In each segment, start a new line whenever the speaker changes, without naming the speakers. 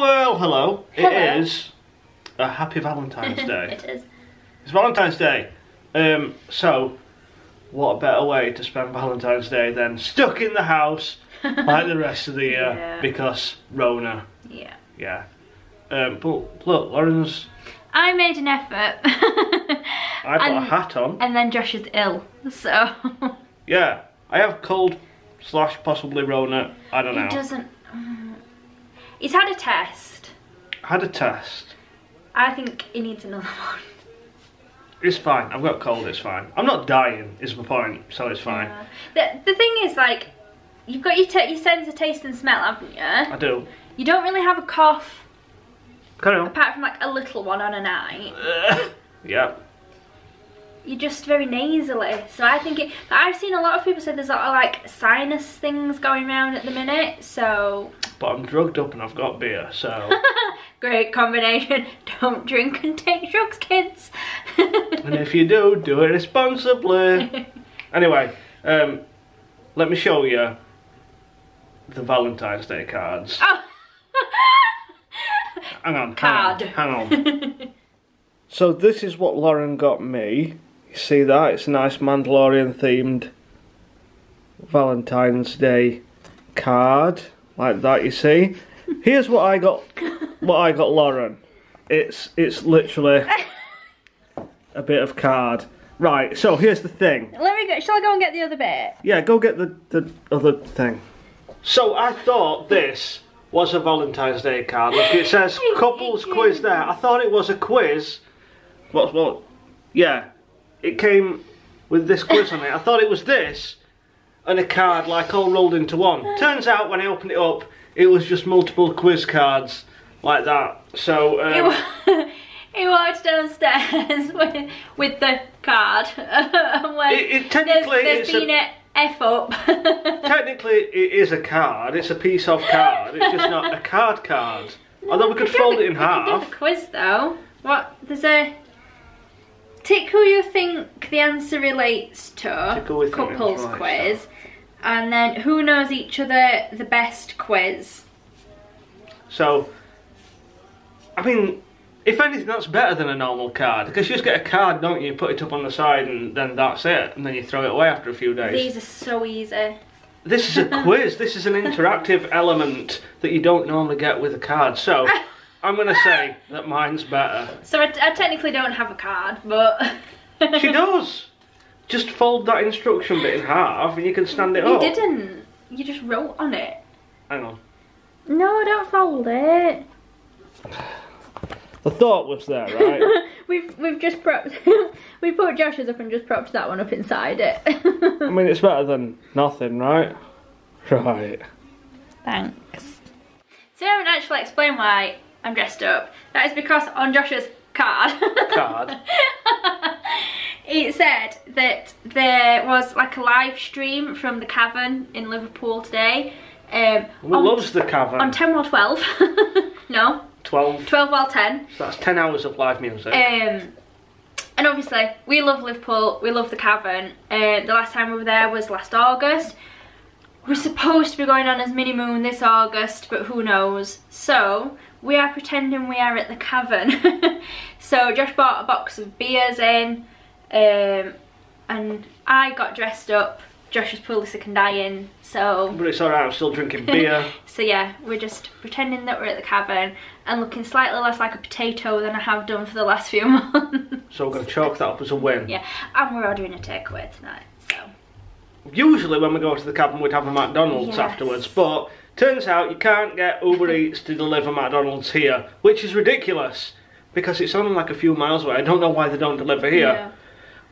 Well, hello.
Hello.
It is a happy Valentine's Day.
it is.
It's Valentine's Day. Um, so, what a better way to spend Valentine's Day than stuck in the house like the rest of the year
Yeah.
because Rona.
Yeah.
Yeah. Um, but look, Lauren's.
I made an effort.
I put a hat on.
and then Josh is ill, so
Yeah, I have cold slash possibly Rona. I don't
he
know.
doesn't. He's had a test.
Had a test.
I think he needs another one.
It's fine. I've got cold. It's fine. I'm not dying. Is my point. So it's fine.
Yeah. The the thing is, like, you've got your t- your sense of taste and smell, haven't you?
I do.
You don't really have a cough
Carry on.
apart from like a little one on a night.
yeah.
You're just very nasally. So I think it. I've seen a lot of people say there's a lot of like sinus things going around at the minute. So
But I'm drugged up and I've got beer. So.
great combination. Don't drink and take drugs, kids.
and if you do, do it responsibly. anyway, um, let me show you the Valentine's Day cards.
oh.
Hang on.
Card.
Hang on. Hang on. so this is what Lauren got me. You see that? It's a nice Mandalorian themed Valentine's Day card. Like that, you see. Here's what I got what I got Lauren. It's it's literally a bit of card. Right, so here's the thing.
Let me go. Shall I go and get the other bit?
Yeah, go get the, the other thing. So I thought this was a Valentine's Day card. Look, it says couples quiz there. I thought it was a quiz. What's what? Yeah, it came with this quiz on it. I thought it was this and a card like all rolled into one. Turns out when I opened it up, it was just multiple quiz cards like that. So
He,
um,
wa- he walked downstairs with, with the card. and
It- it technically
there's,
is
there's
a-
been a F up.
technically it is a card. It's a piece of card. It's just not a card card. Although we could fold
the-
it in
we could do
half.
quiz though. What? There's a. Tick who you think the answer relates to.
Tick who we think the
couples quiz. And then who knows each other the best quiz.
So, I mean, if anything, that's better than a normal card because you just get a card, don't you? Put it up on the side, and then that's it, and then you throw it away after a few days.
These are so easy.
This is a quiz. This is an interactive element that you don't normally get with a card. So, I'm going to say that mine's better.
So I, I technically don't have a card, but.
She does. Just fold that instruction bit in half, and you can stand it
You
up.
You didn't. You just wrote on it.
Hang on.
No, don't fold it.
The thought was there, right?
we've we've just propped we put Josh's up and just propped that one up inside it.
I mean, it's better than nothing, right? Right.
Thanks. So I haven't actually explained why I'm dressed up. That is because on Josh's card
Card.
it said that there was like a live stream from the cavern in Liverpool today. Um,
Who
on,
loves the cavern?
on 10 or 12. no,
12.
12 or 10.
So that's 10 hours of live music.
Um, and obviously, we love Liverpool, we love the cavern. Uh, the last time we were there was last August. We're supposed to be going on as mini moon this August, but who knows? So, we are pretending we are at the cavern. so, Josh bought a box of beers in, um, and I got dressed up. Josh was poorly sick and dying, so
but it's alright, I'm still drinking beer.
so yeah, we're just pretending that we're at the cavern and looking slightly less like a potato than I have done for the last few months.
so we're going to chalk that up as a win.
yeah, and we're ordering a takeaway tonight. So
Usually when we go to the cavern we'd have a McDonald's
Yes.
afterwards, but turns out you can't get Uber Eats to deliver McDonald's here, which is ridiculous because it's only like a few miles away. I don't know why they don't deliver here.
yeah.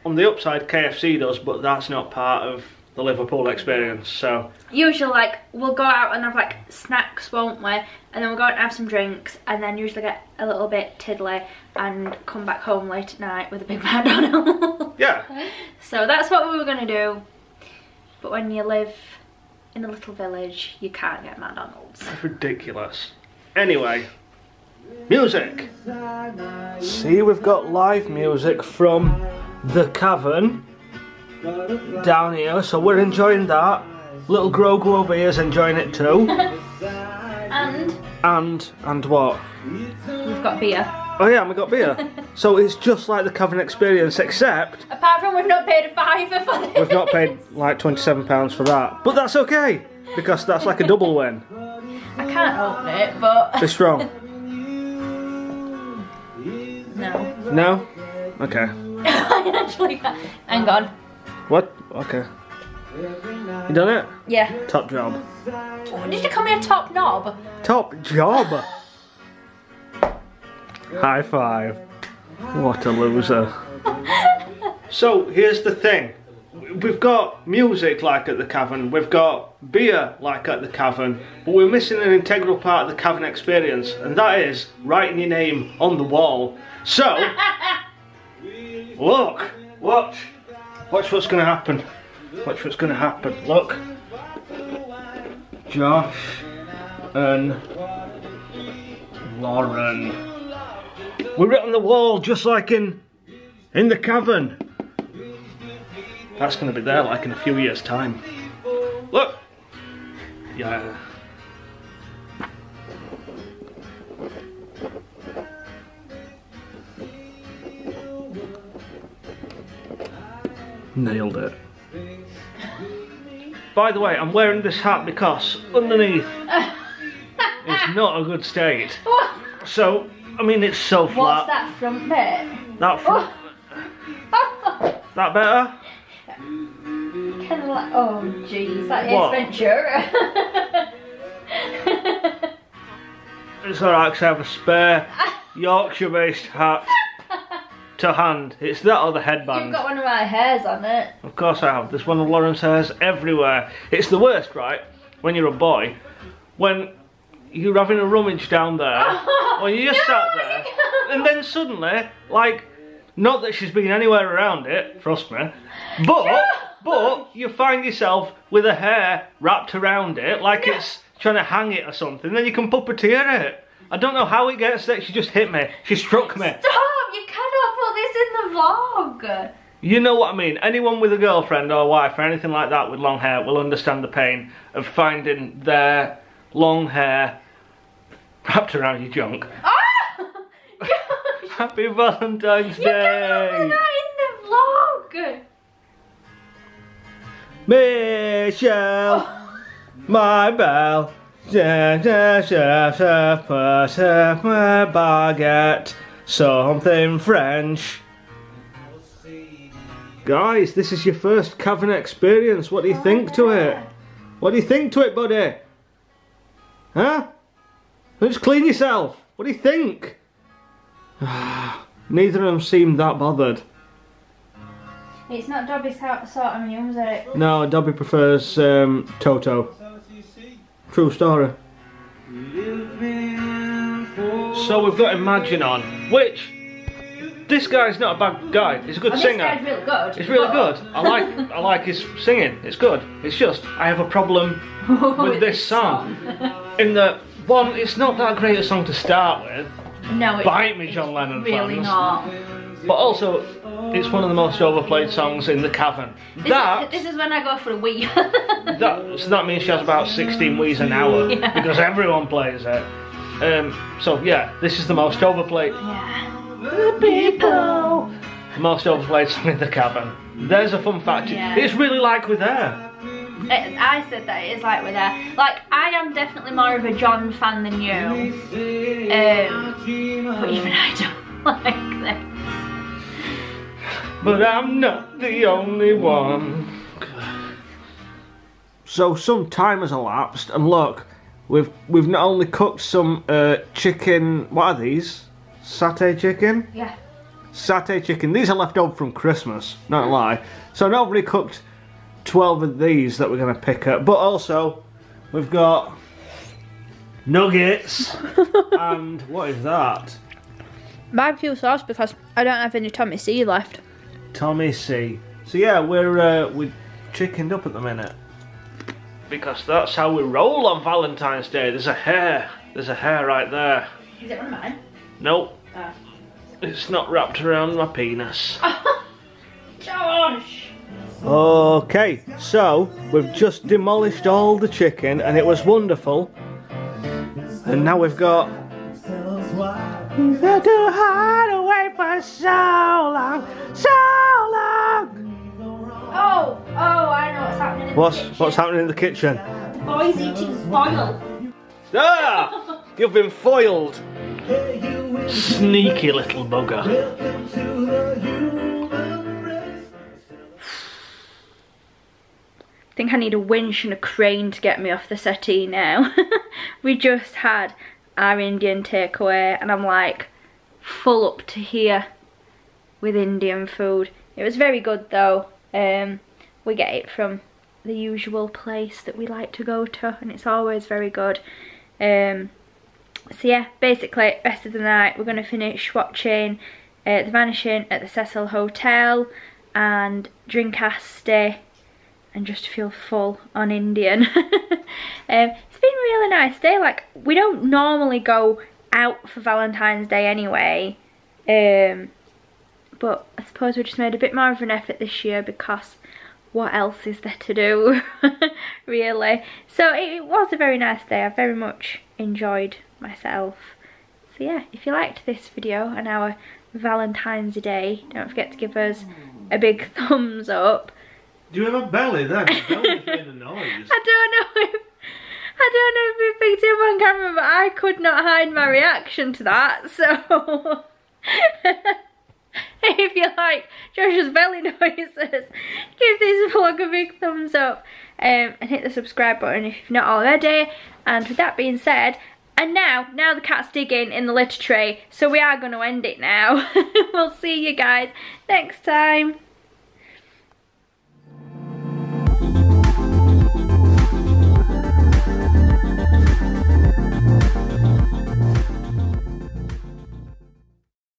On the upside, KFC does, but that's not part of the Liverpool experience. So
usually like we'll go out and have like snacks, won't we? And then we'll go out and have some drinks, and then usually get a little bit tiddly and come back home late at night with a big McDonald's.
yeah,
so that's what we were gonna do. But when you live in a little village, you can't get McDonald's.
that's ridiculous. Anyway, music. See, we've got live music from the cavern down here, so we're enjoying that. Little Grogu over here is enjoying it too.
And
And and what?
We've got beer.
Oh yeah, and we got beer. so it's just like the Cavern experience, except
Apart from we've not paid a fiver for this.
we've not paid like twenty-seven pounds for that. But that's okay because that's like a double win.
I can't open it, but
Be strong.
no.
No. Okay.
I actually can't. Hang on.
What? Okay. You done it?
Yeah.
Top job.
Oh, did you call me a top knob?
Top job. High five. What a loser. so here's the thing. We've got music like at the cavern, we've got beer like at the cavern, but we're missing an integral part of the cavern experience, and that is writing your name on the wall. So, look, watch, watch what's going to happen. Watch what's going to happen. Look, Josh and Lauren. We're written on the wall just like in in the cavern. That's gonna be there like in a few years' time. Look! Yeah. Nailed it. By the way, I'm wearing this hat because underneath it's not a good state. So, I mean, it's so flat.
What's that front bit?
That fr- oh. that better?
kind of like, oh jeez, that
What?
is Ventura.
It's alright because I have a spare Yorkshire based hat to hand. It's that or the
You've
headband.
got one of my hairs on it.
Of course I have. There's one of Lauren's hairs everywhere. It's the worst, right? When you're a boy. When you're having a rummage down there. or you just
No,
sat there. And then suddenly, like, not that she's been anywhere around it, trust me. But, but, you find yourself with a hair wrapped around it, like it's trying to hang it or something. Then you can puppeteer it. I don't know how it gets there. She just hit me. She struck me.
Stop! You cannot put this in the vlog.
You know what I mean. Anyone with a girlfriend or wife or anything like that with long hair will understand the pain of finding their long hair wrapped around your junk.
Ah! Gosh,
Happy Valentine's
you cannot put
Day!
that in the vlog.
Michelle, my belle, my baguette, something French. Guys, this is your first cavern experience. What do you think to it? What do you think to it, buddy? Huh? Let's clean yourself. What do you think? Neither of them seemed that bothered.
It's not Dobby's sort sort of it?
No, Dobby prefers um, Toto. True story. So we've got Imagine on, which this guy's not a bad guy. He's a good
Oh, this
singer.
guy's really good.
It's really good. I like I like his singing. It's good. It's just I have a problem with this song. In that one, it's not that great a song to start with,
No, it,
Bite me,
it's
John Lennon
Really
fans.
not.
but also it's one of the most overplayed songs in the cavern.
This,
That
is, this is when I go for a wee.
That, so that means she has about 16 wees an hour
Yeah.
because everyone plays it. Um, so yeah, this is the most overplayed,
yeah.
people, most overplayed song in the cavern. There's a fun fact.
Yeah.
It's really like we're there.
It, I said that it is like we're there. Like I am definitely more of a John fan than you. Um, but even I don't like this.
But I'm not the only one. So some time has elapsed, and look, we've we've not only cooked some uh, chicken. What are these? Satay chicken.
Yeah.
satay chicken. These are left over from Christmas, not a lie. So I've cooked 12 of these that we're going to pick up. But also, we've got nuggets. and what is that?
Barbecue sauce because I don't have any Tommy C left.
Tommy C. So yeah, we're uh, we're chickened up at the minute. Because that's how we roll on Valentine's Day. There's a hair. There's a hair right there.
Is it one of mine?
Nope.
Oh.
It's not wrapped around my penis.
Josh!
Okay, so we've just demolished all the chicken and it was wonderful. And now we've got had to hide away for so long, so long.
Oh, oh, I know what's happening in
What's
the kitchen.
what's happening in the kitchen?
Boys eating foil.
Ah! You've been foiled. Sneaky little bugger.
Think I need a winch and a crane to get me off the settee now. we just had our Indian takeaway and I'm like full up to here with Indian food. It was very good though. Um, we get it from the usual place that we like to go to and it's always very good. Um, so yeah, basically rest of the night we're going to finish watching uh, The Vanishing at the Cecil Hotel and drink our stay and just feel full on Indian. um, it's been really nice day. Like, we don't normally go out for Valentine's Day anyway. Um, but I suppose we just made a bit more of an effort this year because what else is there to do, really? So it, it was a very nice day. I very much enjoyed myself. So yeah, if you liked this video and our Valentine's Day, don't forget to give us a big thumbs up.
Do you have a belly then? Noise.
I don't know if I don't know if we picked it up on camera, but I could not hide my reaction to that. So if you like Josh's belly noises, give this vlog a big thumbs up um, and hit the subscribe button if you've not already. And with that being said, and now, now the cat's digging in the litter tray, so we are going to end it now. we'll see you guys next time.